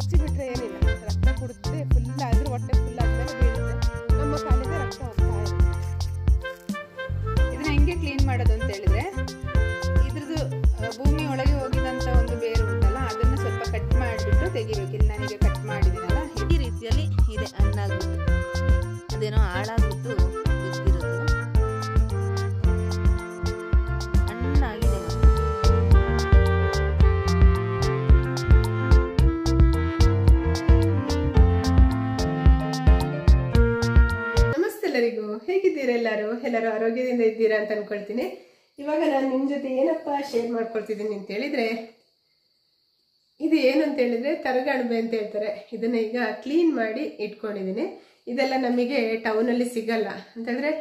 ಕಚ್ಚಿ ಬಿಟ್ಟರೆ ಏನಿಲ್ಲ. ರಕ್ತ ಕುಡಿದ್ರೆ ಫುಲ್ ಆದ್ರೆ ಹೊಟ್ಟೆ ಫುಲ್ ಆದ್ಮೇಲೆ ಬೀಳುತ್ತೆ. ನಮ್ಮ ಕಾಲಿಗೆ ರಕ್ತ ಹೋಗ್ತಾ ಇರುತ್ತೆ. ಇದನ್ನ ಹೆಂಗೆ ಕ್ಲೀನ್ ಮಾಡೋದು ಅಂತ ಹೇಳಿದ್ರೆ ಇದ್ರದ್ದು ಭೂಮಿ ಒಳಗೆ ಹೋಗಿದಂತ ಒಂದು ಬೇರು ಉಂಟಲ್ಲ ಅದನ್ನು ಸ್ವಲ್ಪ ಕಟ್ ಮಾಡಿಬಿಟ್ಟು ತೆಗಿಬೇಕು. ಇಲ್ಲಿ ನನಗೆ ಕಟ್ ಮಾಡಿದ್ದೀನಲ್ಲ ಈ ರೀತಿಯಲ್ಲಿ ಇದೆ ಹಣ್ಣಾಗ್ಬಿಟ್ಟು ಅದೇನೋ ಹಾಳಾಗ್ಬಿಟ್ಟು ಎಲ್ಲರಿಗೂ ಹೇಗಿದ್ದೀರಾ ಎಲ್ಲರೂ? ಎಲ್ಲರೂ ಆರೋಗ್ಯದಿಂದ ಇದ್ದೀರಾ ಅಂತ ಅನ್ಕೊಳ್ತೀನಿ. ಇವಾಗ ನಾನು ನಿಮ್ಮ ಜೊತೆ ಏನಪ್ಪಾ ಶೇರ್ ಮಾಡ್ಕೊಳ್ತಿದ್ದೀನಿ ಅಂತ ಹೇಳಿದ್ರೆ, ಇದು ಏನು ಅಂತ ಹೇಳಿದ್ರೆ ತರಗಣಬೆ ಅಂತ ಹೇಳ್ತಾರೆ. ಇದನ್ನ ಈಗ ಕ್ಲೀನ್ ಮಾಡಿ ಇಟ್ಕೊಂಡಿದ್ದೀನಿ. ಇದೆಲ್ಲ ನಮಗೆ ಟೌನಲ್ಲಿ ಸಿಗಲ್ಲ. ಅಂತ ಹೇಳಿದ್ರೆ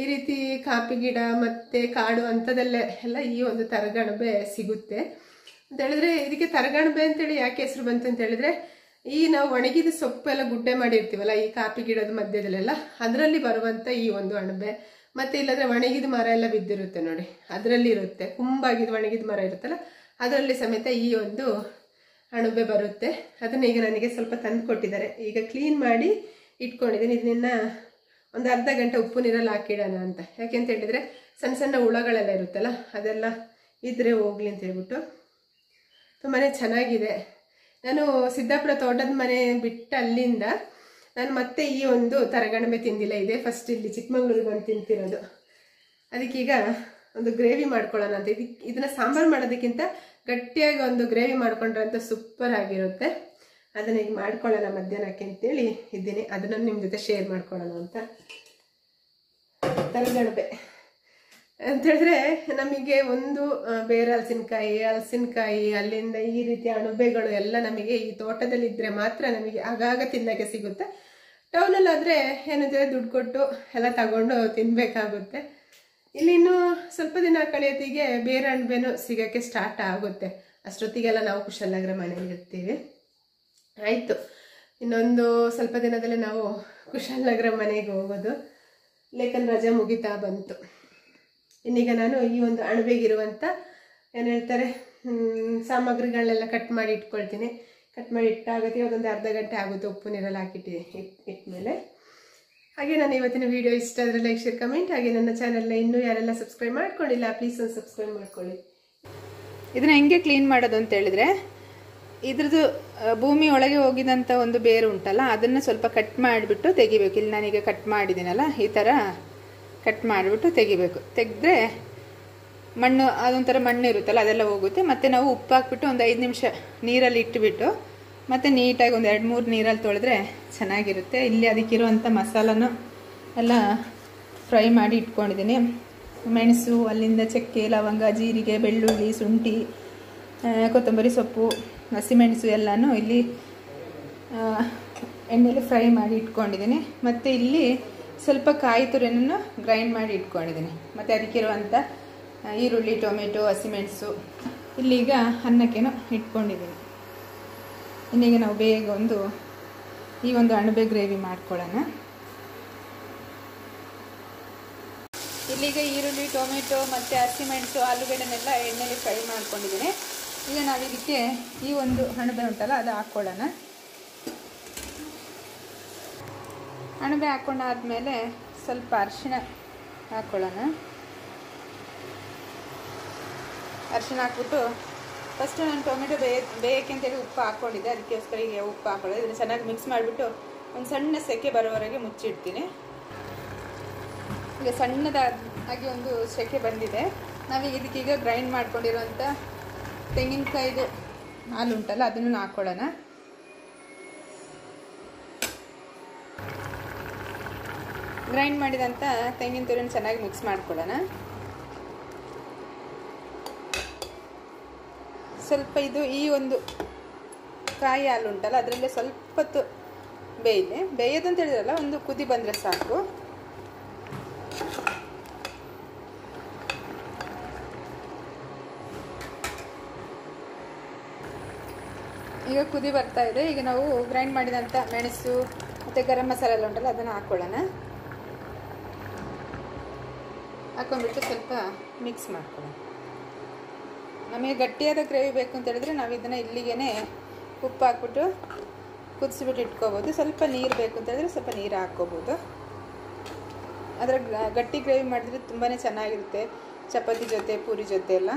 ಈ ರೀತಿ ಕಾಪಿ ಗಿಡ ಮತ್ತೆ ಕಾಡು ಅಂತದಲ್ಲೇ ಎಲ್ಲ ಈ ಒಂದು ತರಗಣಬೆ ಸಿಗುತ್ತೆ. ಅಂತ ಹೇಳಿದ್ರೆ ಇದಕ್ಕೆ ತರಗಣಬೆ ಅಂತೇಳಿ ಯಾಕೆ ಹೆಸರು ಬಂತು ಅಂತ ಹೇಳಿದ್ರೆ ಈ ನಾವು ಒಣಗಿದ ಸೊಪ್ಪೆಲ್ಲ ಗುಡ್ಡೆ ಮಾಡಿರ್ತೀವಲ್ಲ, ಈ ಕಾಪಿ ಗಿಡದ ಮಧ್ಯದಲ್ಲೆಲ್ಲ, ಅದರಲ್ಲಿ ಬರುವಂಥ ಈ ಒಂದು ಅಣಬೆ. ಮತ್ತೆ ಇಲ್ಲದ್ರೆ ಒಣಗಿದ ಮರ ಎಲ್ಲ ಬಿದ್ದಿರುತ್ತೆ ನೋಡಿ, ಅದರಲ್ಲಿ ಇರುತ್ತೆ. ಕುಂಬಾಗಿದ್ದು ಒಣಗಿದ ಮರ ಇರುತ್ತಲ್ಲ, ಅದರಲ್ಲಿ ಸಮೇತ ಈ ಒಂದು ಅಣಬೆ ಬರುತ್ತೆ. ಅದನ್ನ ಈಗ ನನಗೆ ಸ್ವಲ್ಪ ತಂದು ಕೊಟ್ಟಿದ್ದಾರೆ. ಈಗ ಕ್ಲೀನ್ ಮಾಡಿ ಇಟ್ಕೊಂಡಿದ್ದೀನಿ. ಇದನ್ನ ಒಂದು ಅರ್ಧ ಗಂಟೆ ಉಪ್ಪು ನೀರಲ್ಲಿ ಹಾಕಿಡೋಣ ಅಂತ. ಯಾಕೆ ಅಂತ ಹೇಳಿದ್ರೆ, ಸಣ್ಣ ಸಣ್ಣ ಹುಳಗಳೆಲ್ಲ ಇರುತ್ತಲ್ಲ, ಅದೆಲ್ಲ ಇದ್ರೆ ಹೋಗ್ಲಿ ಅಂತ ಹೇಳ್ಬಿಟ್ಟು. ತುಂಬಾ ಚೆನ್ನಾಗಿದೆ. ನಾನು ಸಿದ್ದಾಪುರ ತೋಟದ ಮನೆ ಬಿಟ್ಟು ಅಲ್ಲಿಂದ ನಾನು ಮತ್ತೆ ಈ ಒಂದು ತರಗಣಬೆ ತಿಂದಿಲ್ಲ. ಇದೆ ಫಸ್ಟ್ ಇಲ್ಲಿ ಚಿಕ್ಕಮಂಗ್ಳೂರಿಗೆ ಬಂದು ತಿಂತಿರೋದು. ಅದಕ್ಕೀಗ ಒಂದು ಗ್ರೇವಿ ಮಾಡ್ಕೊಳ್ಳೋಣ ಅಂತ. ಇದಕ್ಕೆ ಇದನ್ನು ಸಾಂಬಾರು ಮಾಡೋದಕ್ಕಿಂತ ಗಟ್ಟಿಯಾಗಿ ಒಂದು ಗ್ರೇವಿ ಮಾಡ್ಕೊಂಡ್ರೆ ಅಂತ ಸೂಪರ್ ಆಗಿರುತ್ತೆ. ಅದನ್ನ ಈಗ ಮಾಡ್ಕೊಳ್ಳೋಣ ಮಧ್ಯಾಹ್ನಕ್ಕೆ ಅಂತೇಳಿ ಇದ್ದೀನಿ. ಅದನ್ನು ನಿಮ್ಮ ಜೊತೆ ಶೇರ್ ಮಾಡ್ಕೊಳ್ಳೋಣ ಅಂತ. ತರಗಣಬೆ ಅಂತ ಹೇಳಿದ್ರೆ ನಮಗೆ ಒಂದು ಬೇರೆ ಹಲಸಿನಕಾಯಿ ಹಲಸಿನಕಾಯಿ, ಅಲ್ಲಿಂದ ಈ ರೀತಿಯ ಅಣುಬೆಗಳು ಎಲ್ಲ ನಮಗೆ ಈ ತೋಟದಲ್ಲಿ ಇದ್ರೆ ಮಾತ್ರ ನಮಗೆ ಆಗಾಗ ತಿನ್ನಕ್ಕೆ ಸಿಗುತ್ತೆ. ಟೌನಲ್ಲಾದರೆ ಏನಂದ್ರೆ ದುಡ್ಡು ಕೊಟ್ಟು ಎಲ್ಲ ತಗೊಂಡು ತಿನ್ಬೇಕಾಗುತ್ತೆ. ಇಲ್ಲಿ ಇನ್ನೂ ಸ್ವಲ್ಪ ದಿನ ಕಳೆಯೋತ್ತಿಗೆ ಬೇರೆ ಅಣಬೆನೂ ಸಿಗೋಕ್ಕೆ ಸ್ಟಾರ್ಟ್ ಆಗುತ್ತೆ. ಅಷ್ಟೊತ್ತಿಗೆಲ್ಲ ನಾವು ಕುಶಲನಗರ ಮನೆಯಲ್ಲಿ ಇರ್ತೀವಿ. ಆಯಿತು. ಇನ್ನೊಂದು ಸ್ವಲ್ಪ ದಿನದಲ್ಲೇ ನಾವು ಕುಶಾಲನಗರ ಮನೆಗೆ ಹೋಗೋದು. ಲೇಖನ್ ರಜೆ ಮುಗಿತಾ ಬಂತು. ಇನ್ನೀಗ ನಾನು ಈ ಒಂದು ಅಣಬೆಗಿರುವಂಥ ಏನು ಹೇಳ್ತಾರೆ ಸಾಮಗ್ರಿಗಳನ್ನೆಲ್ಲ ಕಟ್ ಮಾಡಿ ಇಟ್ಕೊಳ್ತೀನಿ. ಕಟ್ ಮಾಡಿ ಇಟ್ಟಾಗುತ್ತೆ ಒಂದು ಅರ್ಧ ಗಂಟೆ ಆಗುತ್ತೆ ಉಪ್ಪು, ನೀರಲ್ಲಿ ಹಾಕಿಟ್ಟಿದೆ ಇಟ್ ಹಾಗೆ ನಾನು ಇವತ್ತಿನ ವಿಡಿಯೋ ಇಷ್ಟ ಆದರೆ ಲೈಕ್ ಶೇರ್ ಕಮೆಂಟ್ ಹಾಗೆ ನನ್ನ ಚಾನಲ್ನ ಇನ್ನೂ ಯಾರೆಲ್ಲ ಸಬ್ಸ್ಕ್ರೈಬ್ ಮಾಡ್ಕೊಂಡಿಲ್ಲ ಪ್ಲೀಸ್ ಒಂದು ಸಬ್ಸ್ಕ್ರೈಬ್ ಮಾಡ್ಕೊಳ್ಳಿ. ಇದನ್ನ ಹೆಂಗೆ ಕ್ಲೀನ್ ಮಾಡೋದು ಅಂತ ಹೇಳಿದ್ರೆ, ಇದ್ರದ್ದು ಭೂಮಿ ಒಳಗೆ ಹೋಗಿದಂಥ ಒಂದು ಬೇರು ಉಂಟಲ್ಲ, ಅದನ್ನು ಸ್ವಲ್ಪ ಕಟ್ ಮಾಡಿಬಿಟ್ಟು ತೆಗಿಬೇಕು. ಇಲ್ಲಿ ನಾನೀಗ ಕಟ್ ಮಾಡಿದ್ದೀನಲ್ಲ, ಈ ಥರ ಕಟ್ ಮಾಡಿಬಿಟ್ಟು ತೆಗಿಬೇಕು. ತೆಗೆದ್ರೆ ಮಣ್ಣು, ಅದೊಂಥರ ಮಣ್ಣು ಇರುತ್ತಲ್ಲ ಅದೆಲ್ಲ ಹೋಗುತ್ತೆ. ಮತ್ತು ನಾವು ಉಪ್ಪು ಹಾಕ್ಬಿಟ್ಟು ಒಂದು ಐದು ನಿಮಿಷ ನೀರಲ್ಲಿ ಇಟ್ಟುಬಿಟ್ಟು ಮತ್ತು ನೀಟಾಗಿ ಒಂದು ಎರಡು ಮೂರು ನೀರಲ್ಲಿ ತೊಳೆದ್ರೆ ಚೆನ್ನಾಗಿರುತ್ತೆ. ಇಲ್ಲಿ ಅದಕ್ಕಿರುವಂಥ ಮಸಾಲನೂ ಎಲ್ಲ ಫ್ರೈ ಮಾಡಿ ಇಟ್ಕೊಂಡಿದ್ದೀನಿ. ಮೆಣಸು, ಅಲ್ಲಿಂದ ಚಕ್ಕೆ, ಲವಂಗ, ಜೀರಿಗೆ, ಬೆಳ್ಳುಳ್ಳಿ, ಶುಂಠಿ ಕೊತ್ತಂಬರಿ ಸೊಪ್ಪು, ಹಸಿಮೆಣಸು ಎಲ್ಲನೂ ಇಲ್ಲಿ ಎಣ್ಣೆಲಿ ಫ್ರೈ ಮಾಡಿ ಇಟ್ಕೊಂಡಿದ್ದೀನಿ. ಮತ್ತು ಇಲ್ಲಿ ಸ್ವಲ್ಪ ಕಾಯಿ ತುರಿನೂ ಗ್ರೈಂಡ್ ಮಾಡಿ ಇಟ್ಕೊಂಡಿದ್ದೀನಿ. ಮತ್ತು ಅದಕ್ಕಿರುವಂಥ ಈರುಳ್ಳಿ, ಟೊಮೆಟೊ ಹಸಿಮೆಣಸು ಇಲ್ಲಿಗ ಅನ್ನಕ್ಕೇನು ಇಟ್ಕೊಂಡಿದ್ದೀನಿ. ಇನ್ನೀಗ ನಾವು ಬೇಗ ಒಂದು, ಈ ಒಂದು ಅಣಬೆ ಗ್ರೇವಿ ಮಾಡ್ಕೊಳ್ಳೋಣ. ಇಲ್ಲಿಗ ಈರುಳ್ಳಿ, ಟೊಮೆಟೊ ಮತ್ತು ಹಸಿಮೆಣಸು ಆಲೂಗಡ್ಡೆನೆಲ್ಲ ಎಣ್ಣೆಲಿ ಫ್ರೈ ಮಾಡ್ಕೊಂಡಿದ್ದೀನಿ. ಈಗ ನಾವು ಇದಕ್ಕೆ ಈ ಒಂದು ಅಣಬೆ ಉಂಟಲ್ಲ, ಅದು ಹಾಕ್ಕೊಳ್ಳೋಣ. ಅಣಬೆ ಹಾಕೊಂಡಾದ್ಮೇಲೆ ಸ್ವಲ್ಪ ಅರಿಶಿಣ ಹಾಕ್ಕೊಳ್ಳೋಣ ಅರಿಶಿಣ ಹಾಕ್ಬಿಟ್ಟು ಫಸ್ಟು ನಾನು ಟೊಮೆಟೊ ಬೇಯ ಅಂತೇಳಿ ಉಪ್ಪು ಹಾಕ್ಕೊಂಡಿದ್ದೆ. ಅದಕ್ಕೋಸ್ಕರ ಈಗ ಉಪ್ಪು ಹಾಕೊಳ್ಳೋದು ಇದನ್ನು ಚೆನ್ನಾಗಿ ಮಿಕ್ಸ್ ಮಾಡಿಬಿಟ್ಟು ಒಂದು ಸಣ್ಣ ಸೆಕೆ ಬರೋವರೆಗೆ ಮುಚ್ಚಿಡ್ತೀನಿ. ಈಗ ಸಣ್ಣದಾಗಿ ಒಂದು ಸೆಕೆ ಬಂದಿದೆ. ನಾವೀಗ ಇದಕ್ಕೀಗ ಗ್ರೈಂಡ್ ಮಾಡ್ಕೊಂಡಿರುವಂಥ ತೆಂಗಿನಕಾಯಿದು ಹಾಲು ಉಂಟಲ್ಲ, ಅದನ್ನು ಹಾಕ್ಕೊಳ್ಳೋಣ ಗ್ರೈಂಡ್ ಮಾಡಿದಂಥ ತೆಂಗಿನ ತುರಿನ ಚೆನ್ನಾಗಿ ಮಿಕ್ಸ್ ಮಾಡ್ಕೊಳ್ಳೋಣ. ಸ್ವಲ್ಪ ಇದು ಈ ಒಂದು ಕಾಯಿ ಹಾಲು ಉಂಟಲ್ಲ, ಅದರಲ್ಲೇ ಸ್ವಲ್ಪ ಹೊತ್ತು ಬೇಯಿದೆ. ಬೇಯೋದಂತ ಹೇಳಿದ್ರಲ್ಲ, ಒಂದು ಕುದಿ ಬಂದರೆ ಸಾಕು. ಈಗ ಕುದಿ ಬರ್ತಾ ಇದೆ. ಈಗ ನಾವು ಗ್ರೈಂಡ್ ಮಾಡಿದಂಥ ಮೆಣಸು ಮತ್ತು ಗರಂ ಮಸಾಲೆ ಎಲ್ಲ ಉಂಟಲ್ಲ, ಅದನ್ನು ಹಾಕ್ಕೊಳ್ಳೋಣ ಹಾಕೊಂಡ್ಬಿಟ್ಟು ಸ್ವಲ್ಪ ಮಿಕ್ಸ್ ಮಾಡ್ಕೊಳ್ಳೋಣ. ನಮಗೆ ಗಟ್ಟಿಯಾದ ಗ್ರೇವಿ ಬೇಕು ಅಂತ ಹೇಳಿದ್ರೆ ನಾವು ಇದನ್ನು ಇಲ್ಲಿಗೇ ಉಪ್ಪು ಹಾಕ್ಬಿಟ್ಟು ಕುದಿಸ್ಬಿಟ್ಟು ಇಟ್ಕೋಬೋದು. ಸ್ವಲ್ಪ ನೀರು ಬೇಕು ಅಂತ ಹೇಳಿದ್ರೆ ಸ್ವಲ್ಪ ನೀರು ಹಾಕ್ಕೋಬೋದು. ಅದರ ಗಟ್ಟಿ ಗ್ರೇವಿ ಮಾಡಿದ್ರೆ ತುಂಬಾ ಚೆನ್ನಾಗಿರುತ್ತೆ. ಚಪಾತಿ ಜೊತೆ, ಪೂರಿ ಜೊತೆ ಎಲ್ಲ.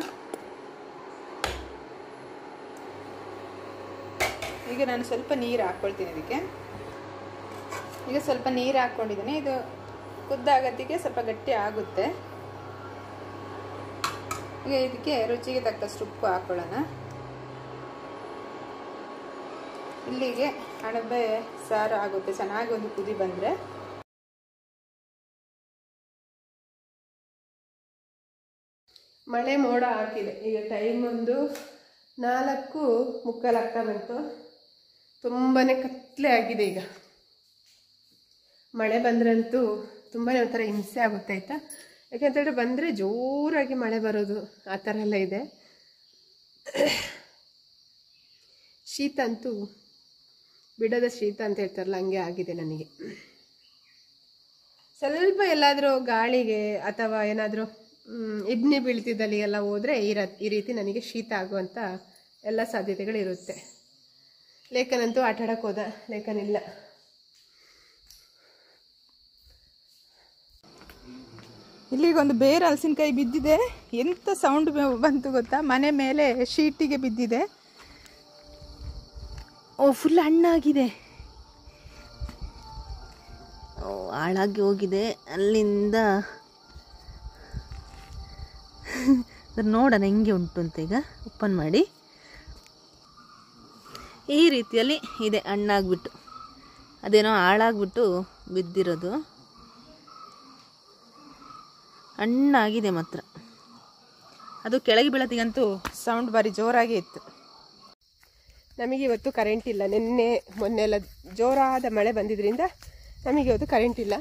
ಈಗ ನಾನು ಸ್ವಲ್ಪ ನೀರು ಹಾಕ್ಕೊಳ್ತೀನಿ ಇದಕ್ಕೆ. ಈಗ ಸ್ವಲ್ಪ ನೀರು ಹಾಕ್ಕೊಂಡಿದ್ದೀನಿ ಇದು ಕುದ್ದಾಗತ್ತಿಗೆ ಸ್ವಲ್ಪ ಗಟ್ಟಿ ಆಗುತ್ತೆ. ಈಗ ಇದಕ್ಕೆ ರುಚಿಗೆ ತಕ್ಕಷ್ಟು ಉಪ್ಪು ಹಾಕೊಳ್ಳೋಣ. ಇಲ್ಲಿಗೆ ಅಣಬೆ ಸಾರು ಆಗುತ್ತೆ. ಚೆನ್ನಾಗಿ ಒಂದು ಕುದಿ ಬಂದರೆ. ಮಳೆ ಮೋಡ ಹಾಕಿದೆ. ಈಗ ಟೈಮ್ ಒಂದು ನಾಲ್ಕು ಮುಕ್ಕಾಲು ಆಗ್ತಾ ಬಂತು. ತುಂಬಾ ಕತ್ತಲೆ ಆಗಿದೆ ಈಗ. ಮಳೆ ಬಂದ್ರಂತೂ ತುಂಬಾ ಒಂಥರ ಹಿಂಸೆ ಆಗುತ್ತೆ, ಆಯಿತಾ? ಯಾಕೆಂತೇಳಿದ್ರೆ ಬಂದರೆ ಜೋರಾಗಿ ಮಳೆ ಬರೋದು ಆ ಥರ ಎಲ್ಲ ಇದೆ. ಶೀತ ಅಂತೂ ಬಿಡದ ಶೀತ ಅಂತ ಹೇಳ್ತಾರಲ್ಲ, ಹಂಗೆ ಆಗಿದೆ ನನಗೆ. ಸ್ವಲ್ಪ ಎಲ್ಲಾದರೂ ಗಾಳಿಗೆ ಅಥವಾ ಏನಾದರೂ ಇಡ್ನಿ ಬೀಳ್ತಿದ್ದಲ್ಲಿ ಎಲ್ಲ ಹೋದರೆ ಈ ರ ಈ ರೀತಿ ನನಗೆ ಶೀತ ಆಗುವಂಥ ಎಲ್ಲ ಸಾಧ್ಯತೆಗಳಿರುತ್ತೆ ಲೇಖನಂತೂ ಆಟ ಆಡಕ್ಕೆ ಹೋದ ಲೇಖನಿಲ್ಲ ಇಲ್ಲಿಗೆ ಒಂದು ಬೇರೆ ಹಲಸಿನಕಾಯಿ ಬಿದ್ದಿದೆ. ಎಂಥ ಸೌಂಡ್ ಬಂತು ಗೊತ್ತಾ? ಮನೆ ಮೇಲೆ ಶೀಟಿಗೆ ಬಿದ್ದಿದೆ. ಓ ಫುಲ್ ಹಣ್ಣಾಗಿದೆ. ಓ, ಹಾಳಾಗಿ ಹೋಗಿದೆ. ಅಲ್ಲಿಂದ ನೋಡೋಣ, ಹೆಂಗೆ ಉಂಟು ಅಂತ ಈಗ. ಓಪನ್ ಮಾಡಿ. ಈ ರೀತಿಯಲ್ಲಿ ಇದೆ, ಹಣ್ಣಾಗ್ಬಿಟ್ಟು. ಅದೇನೋ ಹಾಳಾಗ್ಬಿಟ್ಟು ಬಿದ್ದಿರೋದು. ಹಣ್ಣಾಗಿದೆ ಮಾತ್ರ. ಅದು ಕೆಳಗೆ ಬೀಳೋದಿಗಂತೂ ಸೌಂಡ್ ಭಾರಿ ಜೋರಾಗಿ ಇತ್ತು. ನಮಗೆ ಇವತ್ತು ಕರೆಂಟ್ ಇಲ್ಲ. ನಿನ್ನೆ, ಮೊನ್ನೆ ಎಲ್ಲ ಜೋರಾದ ಮಳೆ ಬಂದಿದ್ದರಿಂದ ನಮಗೆ ಇವತ್ತು ಕರೆಂಟ್ ಇಲ್ಲ.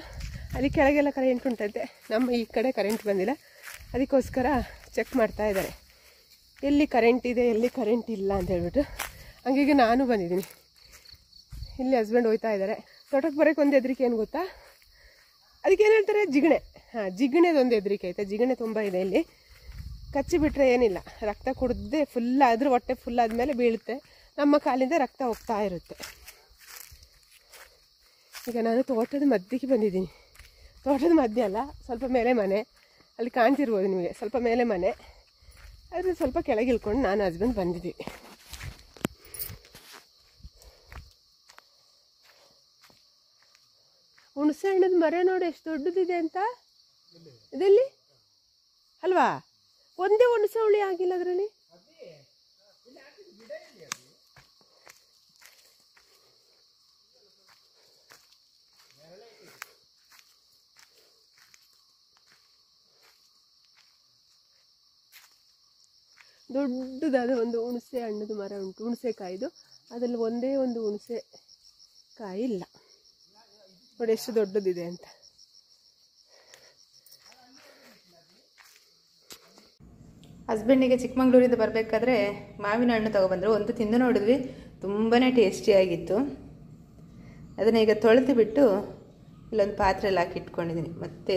ಅಲ್ಲಿ ಕೆಳಗೆಲ್ಲ ಕರೆಂಟ್ ಉಂಟಂತೆ. ನಮ್ಮ ಈ ಕಡೆ ಕರೆಂಟ್ ಬಂದಿಲ್ಲ. ಅದಕ್ಕೋಸ್ಕರ ಚೆಕ್ ಮಾಡ್ತಾ ಇದ್ದಾರೆ. ಎಲ್ಲಿ ಕರೆಂಟ್ ಇದೆ, ಎಲ್ಲಿ ಕರೆಂಟ್ ಇಲ್ಲ ಅಂತ ಹೇಳ್ಬಿಟ್ಟು. ಹಂಗಾಗಿ ನಾನು ಬಂದಿದ್ದೀನಿ. ಇಲ್ಲಿ ಹಸ್ಬೆಂಡ್ ಹೋಯ್ತಾ ಇದ್ದಾರೆ. ತೋಟಕ್ಕೆ ಬರೋಕ್ಕೆ ಒಂದು ಹೆದರಿಕೆ ಏನು ಗೊತ್ತಾ? ಅದಕ್ಕೆ ಏನು ಹೇಳ್ತಾರೆ? ಜಿಗಣೆ. ಹಾಂ, ಜಿಗಣೆದೊಂದು ಹೆದರಿಕೆ ಆಯಿತಾ ಜಿಗಣೆ ತುಂಬ ಇದೆ ಇಲ್ಲಿ. ಕಚ್ಚಿಬಿಟ್ರೆ ಏನಿಲ್ಲ. ರಕ್ತ ಕುಡ್ದೆ ಫುಲ್ ಆದರೂ ಹೊಟ್ಟೆ ಫುಲ್ ಆದಮೇಲೆ ಬೀಳುತ್ತೆ. ನಮ್ಮ ಕಾಲಿಂದ ರಕ್ತ ಹೋಗ್ತಾ ಇರುತ್ತೆ. ಈಗ ನಾನು ತೋಟದ ಮಧ್ಯಕ್ಕೆ ಬಂದಿದ್ದೀನಿ. ತೋಟದ ಮಧ್ಯ ಅಲ್ಲ, ಸ್ವಲ್ಪ ಮೇಲೆ ಮನೆ. ಅಲ್ಲಿ ಕಾಣ್ತಿರ್ಬೋದು ನಿಮಗೆ, ಸ್ವಲ್ಪ ಮೇಲೆ ಮನೆ. ಅದ್ರ ಸ್ವಲ್ಪ ಕೆಳಗೆ ಇಳ್ಕೊಂಡು ನಾನು ಹಸ್ಬೆಂಡ್ ಬಂದಿದ್ದೀವಿ ಹುಣಸೆ ಹಣ್ಣದ ಮರ ನೋಡಿ ಎಷ್ಟು ದೊಡ್ಡದಿದೆ ಅಂತ? ಇದೆಲ್ಲಿ? ಅಲ್ವಾ? ಒಂದೇ ಒಂದು ಹುಳಿ ಆಗಿಲ್ಲ ಅದರಲ್ಲಿ? ದೊಡ್ಡದಾದ ಒಂದು ಹುಣಸೆ ಹಣ್ಣದ ಮರ ಉಂಟು, ಹುಣಸೆಕಾಯಿದು. ಅದರಲ್ಲಿ ಒಂದೇ ಒಂದು ಹುಣಸೆ ಕಾಯಿ ಇಲ್ಲ. ನೋಡಿ ಎಷ್ಟು ದೊಡ್ಡದಿದೆ ಅಂತ. ಹಸ್ಬೆಂಡಿಗೆ ಚಿಕ್ಕಮಂಗ್ಳೂರಿಂದ ಬರಬೇಕಾದ್ರೆ ಮಾವಿನ ಹಣ್ಣು ತೊಗೊಬಂದರು. ಒಂದು ತಿಂದು ನೋಡಿದ್ವಿ. ತುಂಬಾ ಟೇಸ್ಟಿಯಾಗಿತ್ತು ಅದನ್ನು ಈಗ ತೊಳೆದು ಬಿಟ್ಟು ಇಲ್ಲೊಂದು ಪಾತ್ರೆಲಿ ಹಾಕಿ ಇಟ್ಕೊಂಡಿದ್ದೀನಿ. ಮತ್ತು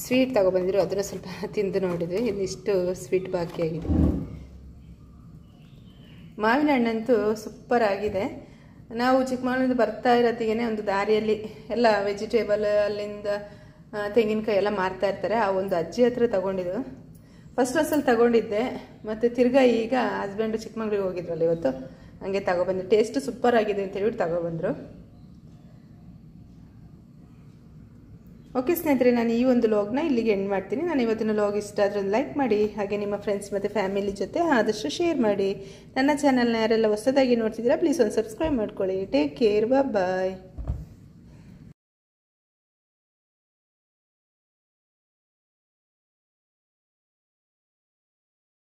ಸ್ವೀಟ್ ತೊಗೊಬಂದಿರು ಅದನ್ನು ಸ್ವಲ್ಪ ತಿಂದು ನೋಡಿದ್ವಿ. ಇನ್ನಿಷ್ಟು ಸ್ವೀಟ್ ಬಾಕಿಯಾಗಿದೆ ಮಾವಿನ ಹಣ್ಣಂತೂ ಸೂಪರ್ ಆಗಿದೆ. ನಾವು ಚಿಕ್ಕಮಗಳೂರಿಂದ ಬರ್ತಾ ಇರೋತ್ತಿಗೆ ಒಂದು ದಾರಿಯಲ್ಲಿ ಎಲ್ಲ ವೆಜಿಟೇಬಲ್ ಅಲ್ಲಿಂದ ತೆಂಗಿನಕಾಯಿ ಎಲ್ಲ ಮಾರ್ತಾ ಇರ್ತಾರೆ. ಆ ಒಂದು ಅಜ್ಜಿ ಹತ್ರ ತಗೊಂಡಿದ್ದು. ಫಸ್ಟ್ ಅಸಲ್ ತಗೊಂಡಿದ್ದೆ, ಮತ್ತು ತಿರ್ಗಾ ಈಗ ಹಸ್ಬೆಂಡು ಚಿಕ್ಕಮಂಗ್ಳೂರಿಗೆ ಹೋಗಿದ್ರಲ್ಲ ಇವತ್ತು, ಹಂಗೆ ತಗೊಬಂದು. ಟೇಸ್ಟ್ ಸೂಪರ್ ಆಗಿದೆ ಅಂತ ಹೇಳ್ಬಿಟ್ಟು ತಗೊಬಂದರು. ಓಕೆ ಸ್ನೇಹಿತರೆ, ನಾನು ಈ ಒಂದು ಲಾಗ್ನ ಇಲ್ಲಿಗೆ ಎಂಡ್ ಮಾಡ್ತೀನಿ. ನಾನು ಇವತ್ತಿನ ಲಾಗ್ ಇಷ್ಟ ಆದರೆ ಲೈಕ್ ಮಾಡಿ, ಹಾಗೆ ನಿಮ್ಮ ಫ್ರೆಂಡ್ಸ್ ಮತ್ತು ಫ್ಯಾಮಿಲಿ ಜೊತೆ ಆದಷ್ಟು ಶೇರ್ ಮಾಡಿ. ನನ್ನ ಚಾನಲ್ನ ಯಾರೆಲ್ಲ ಹೊಸದಾಗಿ ನೋಡ್ತಿದ್ದೀರಾ ಪ್ಲೀಸ್ ಒಂದು ಸಬ್ಸ್ಕ್ರೈಬ್ ಮಾಡ್ಕೊಳ್ಳಿ. Take care bye